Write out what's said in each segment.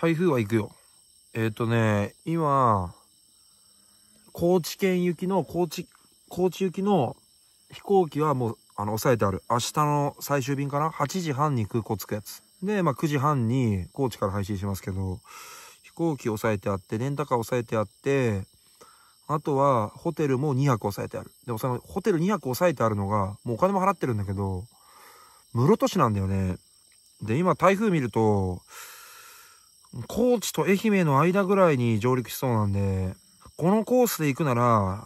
台風は行くよ。えっ、ー、とね、今、高知県行きの、高知、高知行きの飛行機はもう、あの、抑えてある。明日の最終便かな ?8 時半に空港着くやつ。で、まあ、9時半に高知から配信しますけど、飛行機抑えてあって、レンタカー抑えてあって、あとは、ホテルも2泊抑えてある。でもその、ホテル2泊抑えてあるのが、もうお金も払ってるんだけど、室戸市なんだよね。で、今台風見ると、高知と愛媛の間ぐらいに上陸しそうなんで、このコースで行くなら、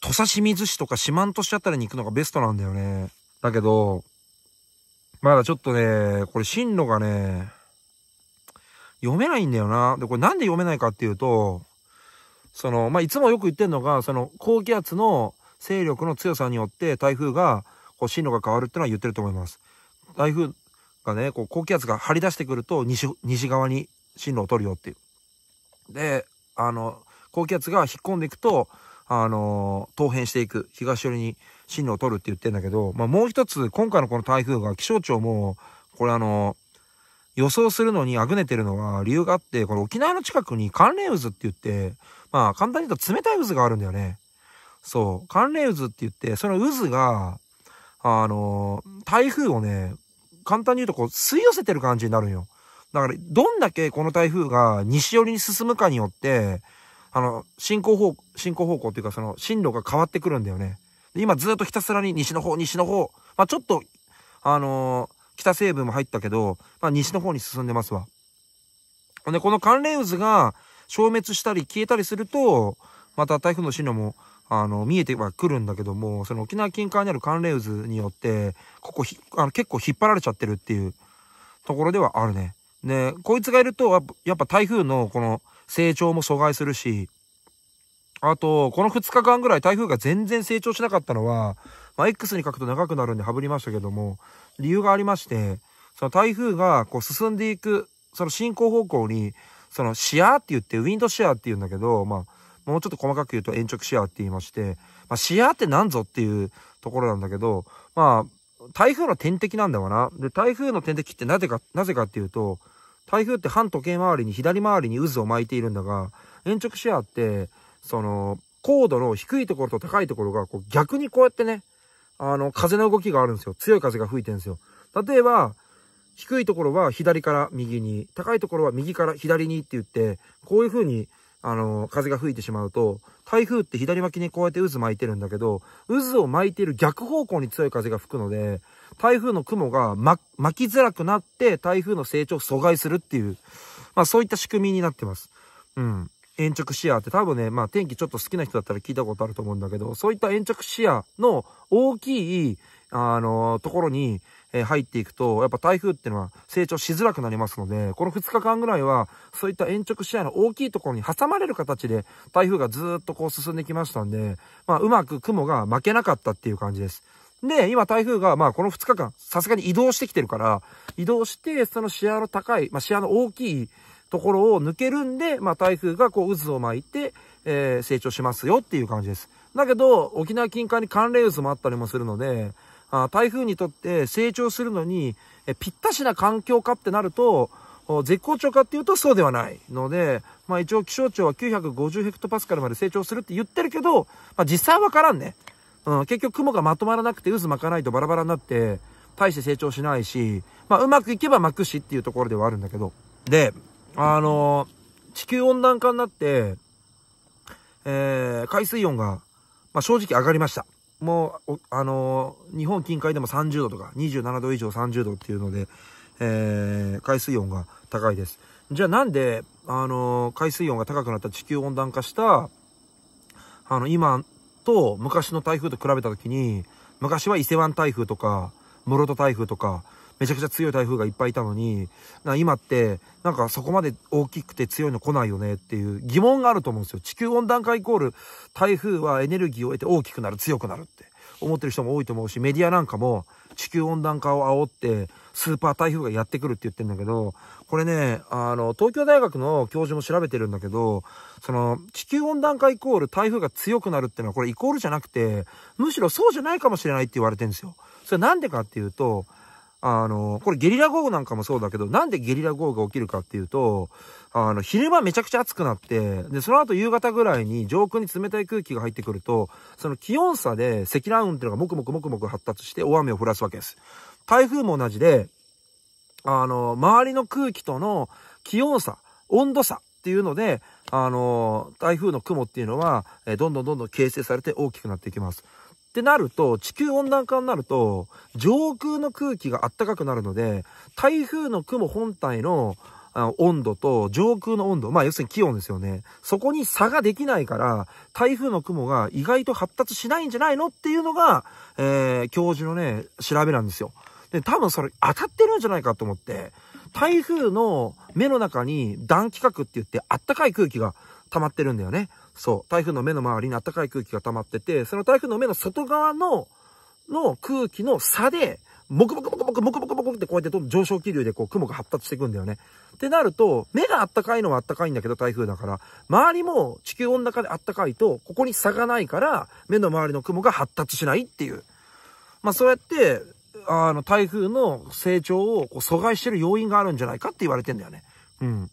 土佐清水市とか四万十市あたりに行くのがベストなんだよね。だけど、まだちょっとね、これ進路がね、読めないんだよな。で、これなんで読めないかっていうと、その、まあ、いつもよく言ってんのが、その、高気圧の勢力の強さによって台風が、こう、進路が変わるってのは言ってると思います。台風がね、こう、高気圧が張り出してくると、西、西側に進路を取るよっていう。で、あの、高気圧が引っ込んでいくと、あの、東変していく、東寄りに進路を取るって言ってんだけど、まあ、もう一つ、今回のこの台風が気象庁も、これあの、予想するのにあぐねてるのは理由があって、この沖縄の近くに寒冷渦って言って、まあ簡単に言うと冷たい渦があるんだよね。そう。寒冷渦って言って、その渦が、あの、台風をね、簡単に言うとこう吸い寄せてる感じになるんよ。だから、どんだけこの台風が西寄りに進むかによって、あの、進行方、進行方向っていうかその進路が変わってくるんだよね。今ずっとひたすらに西の方、西の方。まあちょっと、あのー、北西部も入ったけど、まあ西の方に進んでますわ。ほんで、この寒冷渦が消滅したり消えたりすると、また台風の進路も、あの、見えてはくるんだけども、その沖縄近海にある寒冷渦によって、ここあの結構引っ張られちゃってるっていうところではあるね。で、こいつがいると、やっぱ台風のこの成長も阻害するし、あと、この2日間ぐらい台風が全然成長しなかったのは、まあ、X に書くと長くなるんで省りましたけども、理由がありまして、その台風がこう進んでいく、その進行方向に、そのシアーって言って、ウィンドシアーって言うんだけど、まあ、もうちょっと細かく言うと延直シアーって言いまして、まあ、シアーって何ぞっていうところなんだけど、まあ、台風の天敵なんだわな。で、台風の天敵ってなぜか、なぜかっていうと、台風って反時計回りに左回りに渦を巻いているんだが、延直シェアって、その、高度の低いところと高いところが、こう逆にこうやってね、あの、風の動きがあるんですよ。強い風が吹いてるんですよ。例えば、低いところは左から右に、高いところは右から左にって言って、こういう風に、あの、風が吹いてしまうと、台風って左巻きにこうやって渦巻いてるんだけど、渦を巻いてる逆方向に強い風が吹くので、台風の雲が、ま、巻きづらくなって、台風の成長を阻害するっていう、まあそういった仕組みになってます。うん。延直視野って多分ね、まあ天気ちょっと好きな人だったら聞いたことあると思うんだけど、そういった延直視野の大きい、あの、ところに、え入っていくと、やっぱ台風っていうのは成長しづらくなりますので、この2日間ぐらいは、そういった延直視野の大きいところに挟まれる形で、台風がずっとこう進んできましたんで、まあ、うまく雲が負けなかったっていう感じです。で、今台風が、まあこの2日間、さすがに移動してきてるから、移動して、その視野の高い、まあ視野の大きいところを抜けるんで、まあ台風がこう渦を巻いて、えー、成長しますよっていう感じです。だけど、沖縄近海に寒冷渦もあったりもするので、あ台風にとって成長するのに、えぴったしな環境かってなると、絶好調かっていうとそうではないので、まあ一応気象庁は950ヘクトパスカルまで成長するって言ってるけど、まあ実際はわからんね。うん、結局雲がまとまらなくて渦巻かないとバラバラになって、大して成長しないし、まあうまくいけば巻くしっていうところではあるんだけど。で、あの、地球温暖化になって、えー、海水温が、まあ正直上がりました。もう、あのー、日本近海でも30度とか、27度以上30度っていうので、えー、海水温が高いです。じゃあなんで、あのー、海水温が高くなった地球温暖化した、あの、今と昔の台風と比べた時に、昔は伊勢湾台風とか、室戸台風とか、めちゃくちゃ強い台風がいっぱいいたのに、な今って、なんかそこまで大きくて強いの来ないよねっていう疑問があると思うんですよ。地球温暖化イコール台風はエネルギーを得て大きくなる、強くなるって思ってる人も多いと思うし、メディアなんかも地球温暖化を煽ってスーパー台風がやってくるって言ってるんだけど、これね、あの、東京大学の教授も調べてるんだけど、その、地球温暖化イコール台風が強くなるっていうのはこれイコールじゃなくて、むしろそうじゃないかもしれないって言われてるんですよ。それなんでかっていうと、あの、これゲリラ豪雨なんかもそうだけど、なんでゲリラ豪雨が起きるかっていうと、あの、昼間めちゃくちゃ暑くなって、で、その後夕方ぐらいに上空に冷たい空気が入ってくると、その気温差で積乱雲っていうのがもくもくもくもく発達して大雨を降らすわけです。台風も同じで、あの、周りの空気との気温差、温度差っていうので、あの、台風の雲っていうのは、えどんどんどんどん形成されて大きくなっていきます。ってなると、地球温暖化になると、上空の空気が暖かくなるので、台風の雲本体の温度と上空の温度、まあ要するに気温ですよね。そこに差ができないから、台風の雲が意外と発達しないんじゃないのっていうのが、えー、教授のね、調べなんですよ。で、多分それ当たってるんじゃないかと思って、台風の目の中に暖気核って言ってあったかい空気が溜まってるんだよね。そう。台風の目の周りに暖かい空気が溜まってて、その台風の目の外側の、の空気の差で、もくもくもくもくもくもくもくってこうやってどんどん上昇気流でこう雲が発達していくんだよね。ってなると、目があったかいのはあったかいんだけど台風だから、周りも地球温暖化であったかいと、ここに差がないから、目の周りの雲が発達しないっていう。まあそうやって、あの、台風の成長をこう阻害してる要因があるんじゃないかって言われてんだよね。うん。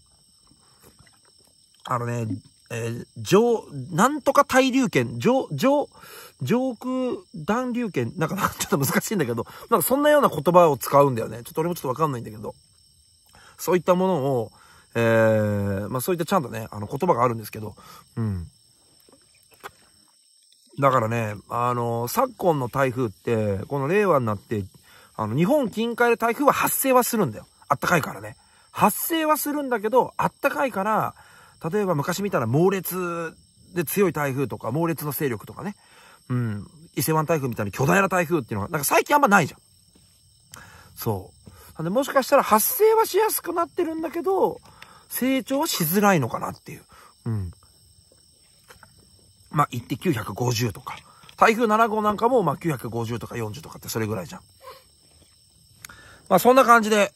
あのね、えー、上、なんとか対流圏、上、上、上空暖流圏、なんか、ちょっと難しいんだけど、なんかそんなような言葉を使うんだよね。ちょっと俺もちょっとわかんないんだけど。そういったものを、えー、まあそういったちゃんとね、あの言葉があるんですけど、うん。だからね、あの、昨今の台風って、この令和になって、あの、日本近海で台風は発生はするんだよ。あったかいからね。発生はするんだけど、あったかいから、例えば昔見たら猛烈で強い台風とか、猛烈の勢力とかね。うん。伊勢湾台風みたいに巨大な台風っていうのが、なんか最近あんまないじゃん。そう。なんで、もしかしたら発生はしやすくなってるんだけど、成長はしづらいのかなっていう。うん。まあ、行って950とか。台風7号なんかも、まあ、950とか40とかってそれぐらいじゃん。まあ、そんな感じで、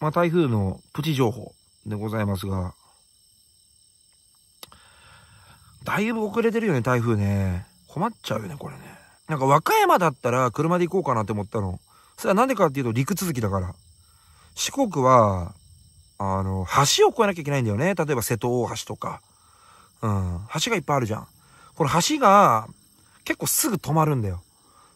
まあ、台風のプチ情報でございますが、だいぶ遅れてるよね、台風ね。困っちゃうよね、これね。なんか和歌山だったら車で行こうかなって思ったの。それはなんでかっていうと陸続きだから。四国は、あの、橋を越えなきゃいけないんだよね。例えば瀬戸大橋とか。うん。橋がいっぱいあるじゃん。これ橋が結構すぐ止まるんだよ。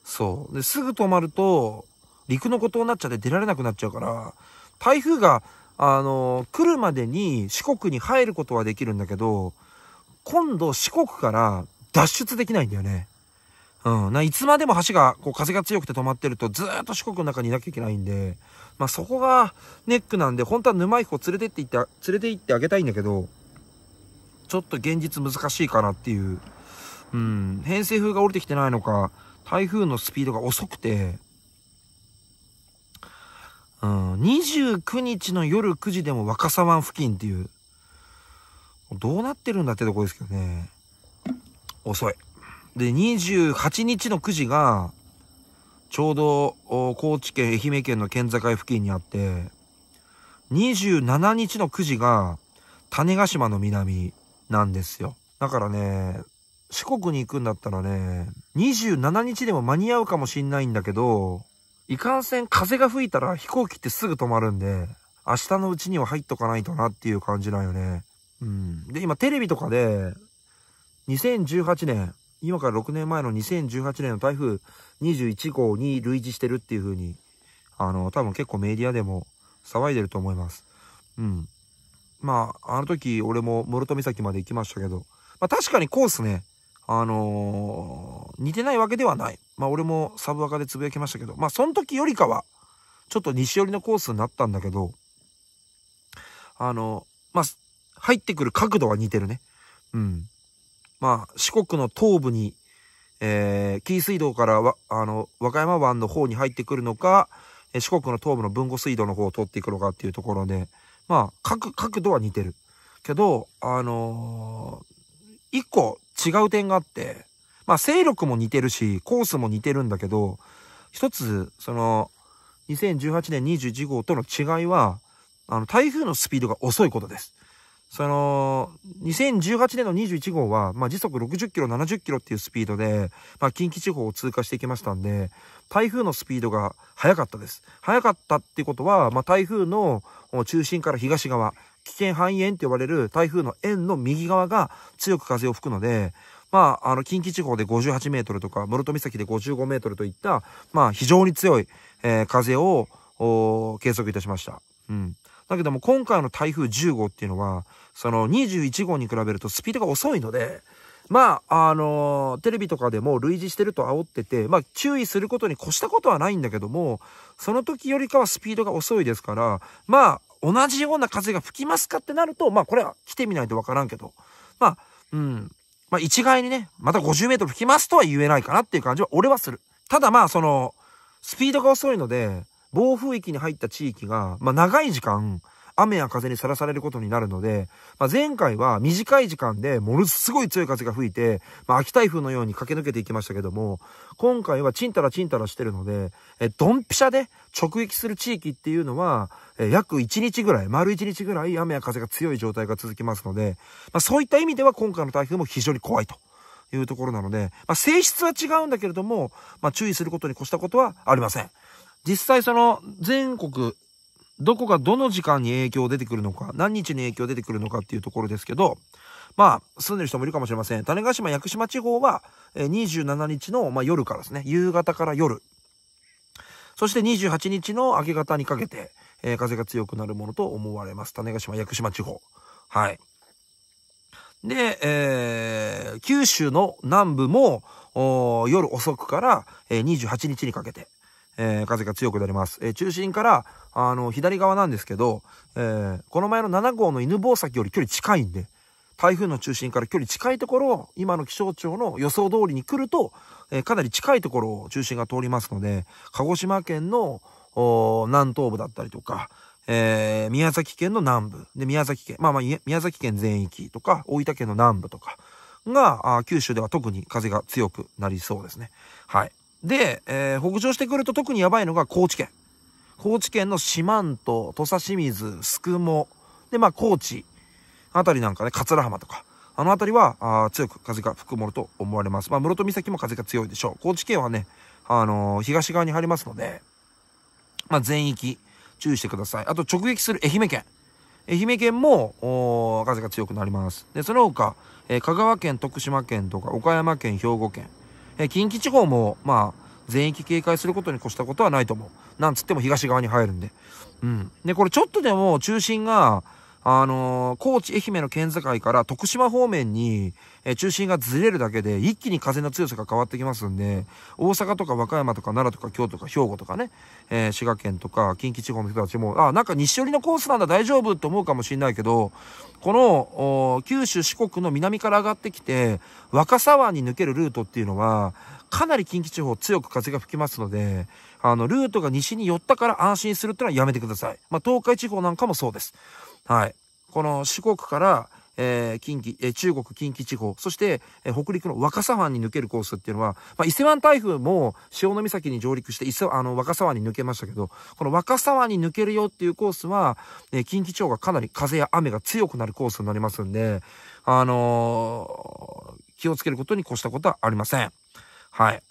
そう。で、すぐ止まると、陸のことになっちゃって出られなくなっちゃうから、台風が、あの、来るまでに四国に入ることはできるんだけど、今度四国から脱出できないんだよね。うん。ないつまでも橋が、こう風が強くて止まってるとずーっと四国の中にいなきゃいけないんで、まあそこがネックなんで、本当は沼彦連れてって行って、連れて行ってあげたいんだけど、ちょっと現実難しいかなっていう。うん。偏西風が降りてきてないのか、台風のスピードが遅くて、うん、29日の夜9時でも若狭湾付近っていう、どうなってるんだってとこですけどね。遅い。で、28日の9時が、ちょうど、高知県、愛媛県の県境付近にあって、27日の9時が、種子島の南なんですよ。だからね、四国に行くんだったらね、27日でも間に合うかもしんないんだけど、いかんせん風が吹いたら飛行機ってすぐ止まるんで、明日のうちには入っとかないとなっていう感じなんよね。うん。で、今テレビとかで、2018年、今から6年前の2018年の台風21号に類似してるっていう風に、あの、多分結構メディアでも騒いでると思います。うん。まあ、あの時俺も室戸岬まで行きましたけど、まあ確かにコースね、あのー、似てないわけではない。まあ俺もサブアカでつぶやきましたけど、まあその時よりかは、ちょっと西寄りのコースになったんだけど、あの、まあ、入ってくる角度は似てるね。うん。まあ、四国の東部に、えー、紀伊水道からわ、あの、和歌山湾の方に入ってくるのか、四国の東部の豊後水道の方を通っていくのかっていうところで、まあ、角、角度は似てる。けど、あのー、一個違う点があって、まあ、勢力も似てるし、コースも似てるんだけど、一つ、その、2018年21号との違いは、あの、台風のスピードが遅いことです。その、2018年の21号は、まあ、時速60キロ、70キロっていうスピードで、まあ、近畿地方を通過していきましたんで、台風のスピードが速かったです。速かったってことは、まあ、台風の中心から東側、危険半円って呼ばれる台風の円の右側が強く風を吹くので、まあ、あの、近畿地方で58メートルとか、室戸岬で55メートルといった、まあ、非常に強い、えー、風を、計測いたしました。うん。だけども今回の台風10号っていうのは、その21号に比べるとスピードが遅いので、まあ、あのー、テレビとかでも類似してると煽ってて、まあ、注意することに越したことはないんだけども、その時よりかはスピードが遅いですから、まあ、同じような風が吹きますかってなると、まあ、これは来てみないとわからんけど、まあ、うん。まあ、一概にね、また50メートル吹きますとは言えないかなっていう感じは俺はする。ただまあ、その、スピードが遅いので、暴風域に入った地域が、まあ、長い時間、雨や風にさらされることになるので、まあ、前回は短い時間でものすごい強い風が吹いて、まあ、秋台風のように駆け抜けていきましたけども、今回はチンタラチンタラしてるので、え、ドンピシャで直撃する地域っていうのは、え、約1日ぐらい、丸1日ぐらい雨や風が強い状態が続きますので、まあ、そういった意味では今回の台風も非常に怖いと。いうところなので、まあ、性質は違うんだけれども、まあ、注意することに越したことはありません。実際その全国どこがどの時間に影響出てくるのか、何日に影響出てくるのかっていうところですけど、まあ、住んでる人もいるかもしれません。種子島、屋久島地方は、え27日の、ま、夜からですね、夕方から夜。そして28日の明け方にかけて、えー、風が強くなるものと思われます。種子島、屋久島地方。はい。で、えー、九州の南部も、夜遅くから、えー、28日にかけて、えー、風が強くなります。えー、中心から、あの、左側なんですけど、えー、この前の7号の犬吠埼より距離近いんで、台風の中心から距離近いところを、今の気象庁の予想通りに来ると、え、かなり近いところを中心が通りますので、鹿児島県の南東部だったりとか、えー、宮崎県の南部、で、宮崎県、まあまあ、宮崎県全域とか、大分県の南部とかが、九州では特に風が強くなりそうですね。はい。で、えー、北上してくると特にやばいのが高知県。高知県の四万十、土佐清水、すくも、で、まあ、高知、あたりなんかね、桂浜とか、あの辺りは、あ強く風が吹くものと思われます。まあ、室戸岬も風が強いでしょう。高知県はね、あのー、東側に入りますので、まあ、全域、注意してください。あと、直撃する愛媛県。愛媛県も、お風が強くなります。で、その他、えー、香川県、徳島県とか、岡山県、兵庫県、え近畿地方も、まあ、全域警戒することに越したことはないと思う。なんつっても東側に入るんで。うん。で、これちょっとでも中心が、あのー、高知、愛媛の県境から徳島方面に、えー、中心がずれるだけで一気に風の強さが変わってきますんで、大阪とか和歌山とか奈良とか京都とか兵庫とかね、えー、滋賀県とか近畿地方の人たちも、あ、なんか西寄りのコースなんだ大丈夫って思うかもしれないけど、この、九州四国の南から上がってきて、若狭湾に抜けるルートっていうのは、かなり近畿地方強く風が吹きますので、あの、ルートが西に寄ったから安心するってのはやめてください。まあ、東海地方なんかもそうです。はい。この四国から、えー、近畿、えー、中国、近畿地方、そして、えー、北陸の若狭湾に抜けるコースっていうのは、まあ、伊勢湾台風も潮岬に上陸して、伊勢、あの、若狭湾に抜けましたけど、この若狭湾に抜けるよっていうコースは、えー、近畿地方がかなり風や雨が強くなるコースになりますんで、あのー、気をつけることに越したことはありません。はい。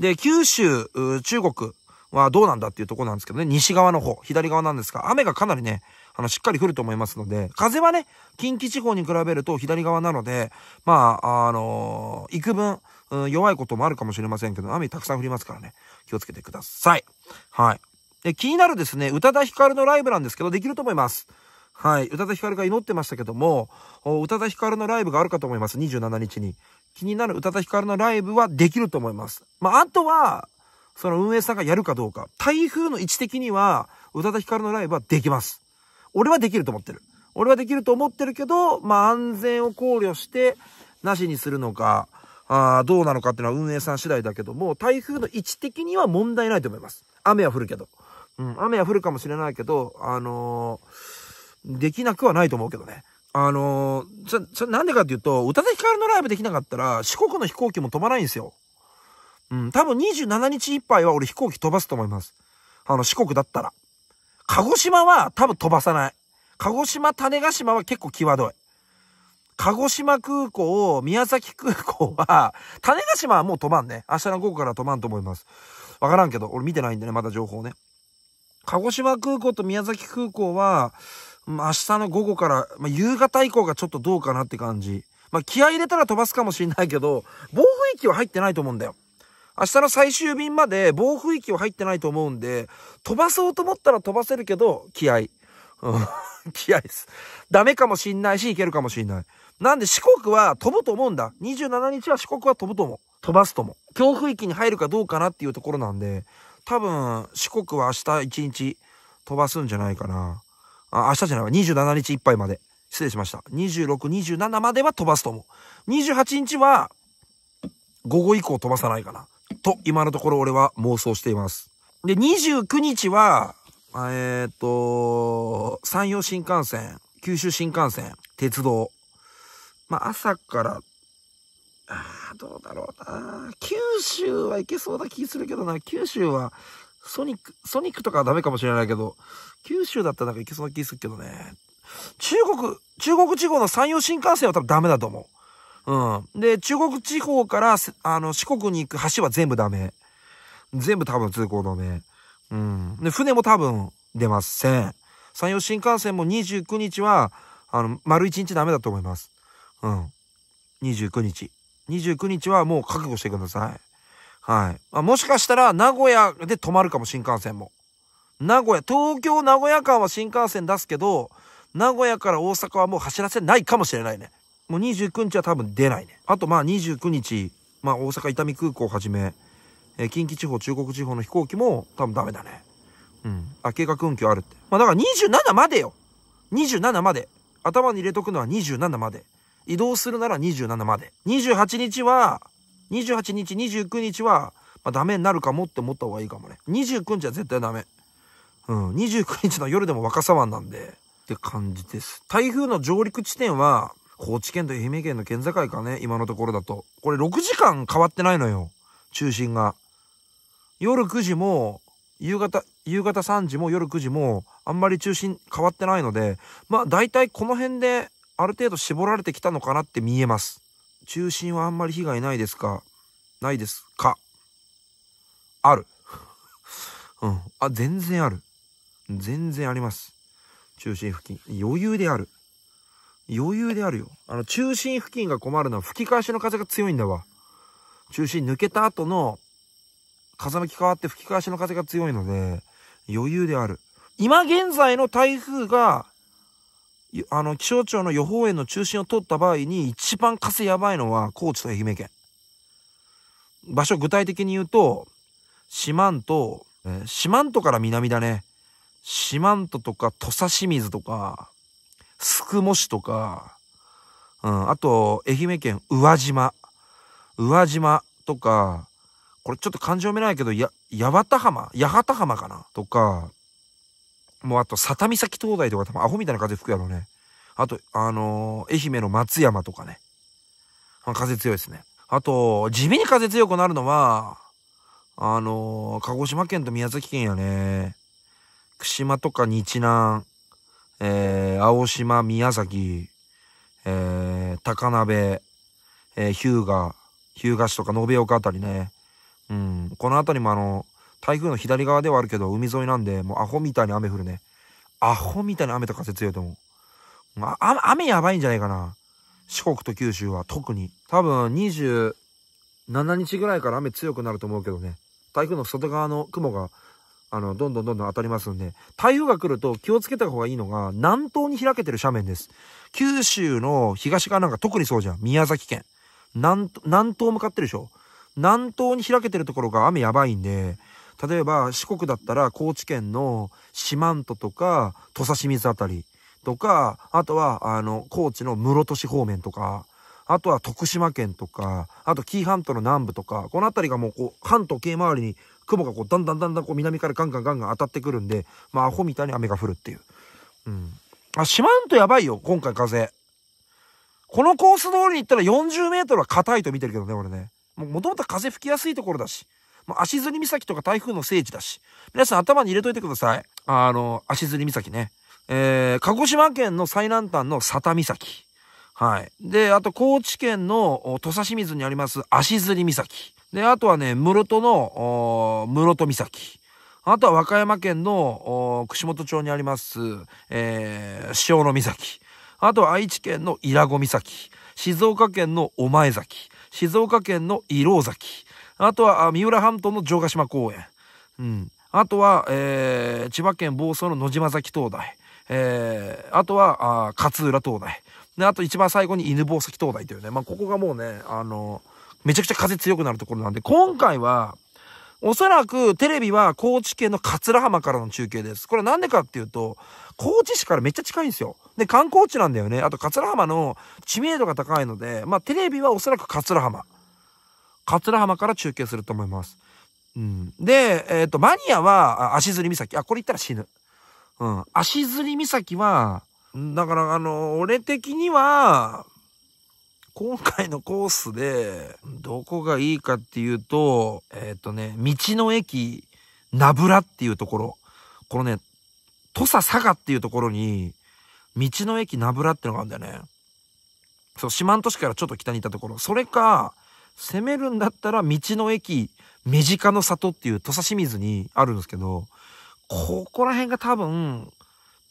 で、九州、中国はどうなんだっていうとこなんですけどね、西側の方、左側なんですが、雨がかなりね、あの、しっかり降ると思いますので、風はね、近畿地方に比べると左側なので、まあ、あのー、幾分、うん、弱いこともあるかもしれませんけど、雨たくさん降りますからね、気をつけてください。はい。で、気になるですね、宇多田ヒカルのライブなんですけど、できると思います。はい。宇多田ヒカルが祈ってましたけども、宇多田ヒカルのライブがあるかと思います。27日に。気になる宇多田ヒカルのライブはできると思います。まあ、あとは、その運営さんがやるかどうか。台風の位置的には、宇多田ヒカルのライブはできます。俺はできると思ってる。俺はできると思ってるけど、まあ、安全を考慮して、なしにするのか、あどうなのかっていうのは運営さん次第だけども、台風の位置的には問題ないと思います。雨は降るけど。うん、雨は降るかもしれないけど、あのー、できなくはないと思うけどね。あのー、そ、そなんでかっていうと、宇多田ヒカルのライブできなかったら、四国の飛行機も飛ばないんですよ。うん、多分27日いっぱいは俺飛行機飛ばすと思います。あの、四国だったら。鹿児島は多分飛ばさない。鹿児島種子島は結構際どい。鹿児島空港、宮崎空港は、種子島はもう飛ばんね。明日の午後から飛ばんと思います。わからんけど、俺見てないんでね、まだ情報ね。鹿児島空港と宮崎空港は、明日の午後から、まあ、夕方以降がちょっとどうかなって感じ。まあ、気合入れたら飛ばすかもしんないけど、暴風域は入ってないと思うんだよ。明日の最終便まで暴風域は入ってないと思うんで、飛ばそうと思ったら飛ばせるけど、気合。気合です。ダメかもしんないし、いけるかもしんない。なんで四国は飛ぶと思うんだ。27日は四国は飛ぶと思う。飛ばすとも。強風域に入るかどうかなっていうところなんで、多分、四国は明日一日飛ばすんじゃないかな。あ、明日じゃないわ。27日いっぱいまで。失礼しました。26、27までは飛ばすと思う。28日は、午後以降飛ばさないかな。と、今のところ俺は妄想しています。で、29日は、えっ、と、山陽新幹線、九州新幹線、鉄道。まあ、朝から、あ、どうだろうな。九州は行けそうな気するけどな。九州は、ソニック、ソニックとかはダメかもしれないけど、九州だったらなんか行けそうな気するけどね。中国、中国地方の山陽新幹線は多分ダメだと思う。うん。で、中国地方から、あの、四国に行く橋は全部ダメ。全部多分通行止め。うん。で、船も多分出ません。山陽新幹線も29日は、あの、丸1日ダメだと思います。うん。29日。29日はもう覚悟してください。はい。あもしかしたら、名古屋で止まるかも、新幹線も。名古屋、東京名古屋間は新幹線出すけど、名古屋から大阪はもう走らせないかもしれないね。もう29日は多分出ないね。あとまあ29日、まあ大阪伊丹空港をはじめ、えー、近畿地方、中国地方の飛行機も多分ダメだね。うん。あ、計画運休あるって。まあだから27までよ。27まで。頭に入れとくのは27まで。移動するなら27まで。28日は、28日、29日は、まあダメになるかもって思った方がいいかもね。29日は絶対ダメ。うん。29日の夜でも若狭湾なんで。って感じです。台風の上陸地点は、高知県と愛媛県の県境かね、今のところだと。これ6時間変わってないのよ。中心が。夜9時も、夕方、夕方3時も夜9時も、あんまり中心変わってないので、まあ大体この辺である程度絞られてきたのかなって見えます。中心はあんまり被害ないですかないですかある。うん。あ、全然ある。全然あります。中心付近。余裕である。余裕であるよ。あの、中心付近が困るのは吹き返しの風が強いんだわ。中心抜けた後の風向き変わって吹き返しの風が強いので、余裕である。今現在の台風が、あの、気象庁の予報円の中心を通った場合に一番風やばいのは高知と愛媛県。場所具体的に言うと、四万十、四万十から南だね。四万十とか土佐清水とか、すくも市とか、うん、あと、愛媛県宇和島。宇和島とか、これちょっと漢字読めないけど、や、八幡浜？八幡浜かな？とか、もうあと、佐多岬灯台とか多分アホみたいな風吹くやろうね。あと、あのー、愛媛の松山とかね。風強いですね。あと、地味に風強くなるのは、あのー、鹿児島県と宮崎県やね。串間とか日南、えー、青島、宮崎、えー、高鍋、えー、日向、日向市とか延岡あたりね。うん。この辺りもあの、台風の左側ではあるけど、海沿いなんで、もうアホみたいに雨降るね。アホみたいに雨と風強いと思う。あ、雨やばいんじゃないかな。四国と九州は特に。多分27日ぐらいから雨強くなると思うけどね。台風の外側の雲があの、どんどんどんどん当たりますんで、台風が来ると気をつけた方がいいのが、南東に開けてる斜面です。九州の東側なんか特にそうじゃん。宮崎県。南、南東向かってるでしょ。南東に開けてるところが雨やばいんで、例えば四国だったら高知県の四万十とか土佐清水あたりとか、あとはあの高知の室戸市方面とか、あとは徳島県とか、あと紀伊半島の南部とか、この辺りがもうこう、半時計回りに雲がこう、だんだんだんだんこう、南からガンガンガンガン当たってくるんで、まあ、アホみたいに雨が降るっていう。うん。あ、四万十やばいよ、今回風。このコース通りに行ったら40メートルは硬いと見てるけどね、俺ね。もともと風吹きやすいところだし。もう足摺岬とか台風の聖地だし。皆さん頭に入れといてください。あの、足摺岬ね。えー、鹿児島県の最南端の佐多岬。はい。で、あと、高知県の土佐清水にあります足摺岬。で、あとはね、室戸の室戸岬。あとは和歌山県の串本町にあります、えー、塩野岬。あとは愛知県の伊良湖岬。静岡県の御前崎。静岡県の伊郎崎。あとは、三浦半島の城ヶ島公園。うん。あとは、えー、千葉県房総の野島崎灯台。えー、あとは、あ勝浦灯台。で、あと一番最後に犬吠埼灯台というね。まあ、ここがもうね、あの、めちゃくちゃ風強くなるところなんで、今回は、おそらくテレビは高知県の桂浜からの中継です。これなんでかっていうと、高知市からめっちゃ近いんですよ。で、観光地なんだよね。あと桂浜の知名度が高いので、まあテレビはおそらく桂浜。桂浜から中継すると思います。うん。で、えっ、ー、と、マニアは足摺岬。あ、これ言ったら死ぬ。うん。足摺岬は、だからあの、俺的には、今回のコースで、どこがいいかっていうと、えっ、ー、とね、道の駅、ナブラっていうところ。このね、土佐佐賀っていうところに、道の駅ナブラってのがあるんだよね。そう、四万十市からちょっと北にいたところ。それか、攻めるんだったら道の駅、目近の里っていう土佐清水にあるんですけど、ここら辺が多分、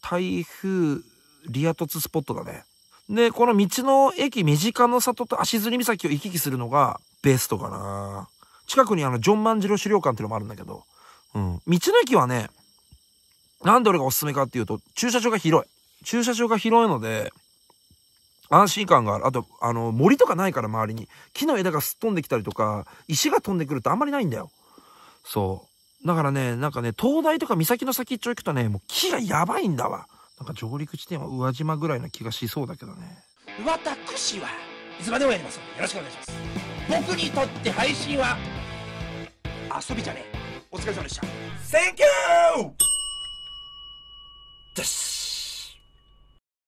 台風リア凸スポットだね。で、この道の駅身近の里と足摺岬を行き来するのがベストかな。近くにあの、ジョン万次郎資料館っていうのもあるんだけど、うん。道の駅はね、なんで俺がおすすめかっていうと、駐車場が広い。駐車場が広いので、安心感がある。あと、あの、森とかないから周りに。木の枝がすっ飛んできたりとか、石が飛んでくるってあんまりないんだよ。そう。だからね、なんかね、灯台とか岬の先っちょ行くとね、もう木がやばいんだわ。なんか上陸地点は宇和島ぐらいな気がしそうだけどね。私はいつまでもやりますのでよろしくお願いします。僕にとって配信は遊びじゃねえ。お疲れ様でした。Thank you! です。